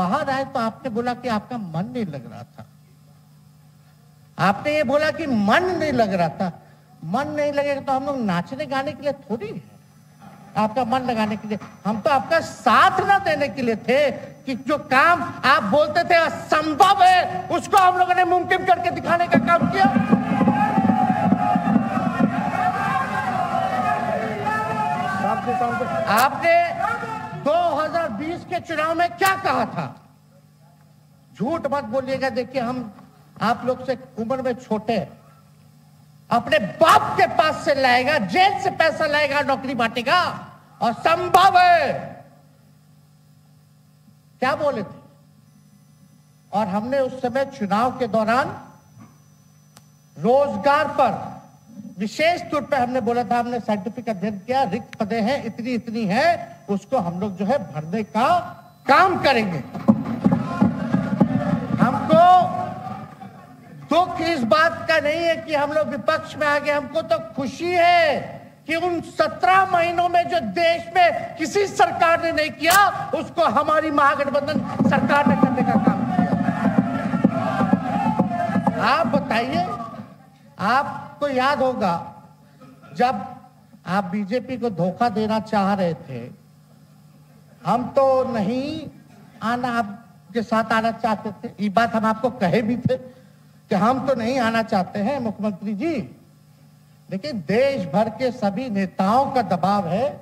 बाहर आए तो आपने बोला कि आपका मन नहीं लग रहा था। आपने ये बोला कि मन नहीं लग रहा था। मन नहीं लगेगा तो हम लोग नाचने गाने के लिए थोड़ी है। आपका मन लगाने के लिए। हम तो आपका साथ ना देने के लिए थे कि जो काम आप बोलते थे असंभव है उसको हम लोगों ने मुमकिन करके दिखाने का काम किया। आपने 2020 के चुनाव में क्या कहा था? झूठ मत बोलिएगा, देखिए हम आप लोग से उम्र में छोटे अपने बाप के पास से लाएगा, जेल से पैसा लाएगा, नौकरी बांटेगा, और संभव है। क्या बोले थे? और हमने उस समय चुनाव के दौरान रोज़गार पर विशेष तौर पे हमने बोला था, हमने साइंटिफिक अध्ययन किया, रिक्त पदे हैं, इतनी इतनी है। उसको हम लोग जो है भरने का काम करेंगे। हमको दुख इस बात का नहीं है कि हम लोग विपक्ष में आ गए, हमको तो खुशी है कि उन सत्रह महीनों में जो देश में किसी सरकार ने नहीं किया, उसको हमारी महागठबंधन सरकार ने करने का काम किया। आप बताइए, आपको याद होगा, जब आप बीजेपी को धोखा देना चाह रहे थे हम तो नहीं आना आपके साथ आना चाहते थे। ये बात हम आपको कहे भी थे कि हम तो नहीं आना चाहते हैं, मुख्यमंत्री जी। लेकिन देश भर के सभी नेताओं का दबाव है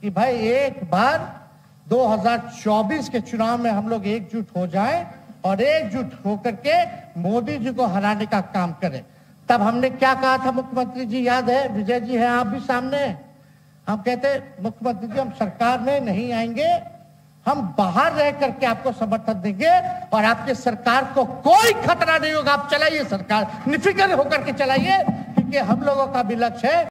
कि भाई एक बार 2024 के चुनाव में हम लोग एकजुट हो जाएँ और एकजुट होकर के मोदी जी को हराने का काम करें। तब हमने क्या कहा था, मुख्यमंत्री जी? याद है? विजय जी है आप भी सामने। हम कहते मुख्यमंत्री जी, हम सरकार में नहीं आएँगे, हम बाहर रह करके आपको समर्थन देंगे और आपके सरकार को कोई खतरा नहीं होगा। आप चलाइए सरकार, निफिक्र होकर के चलाइए, क्योंकि हम लोगों का भी लक्ष्य है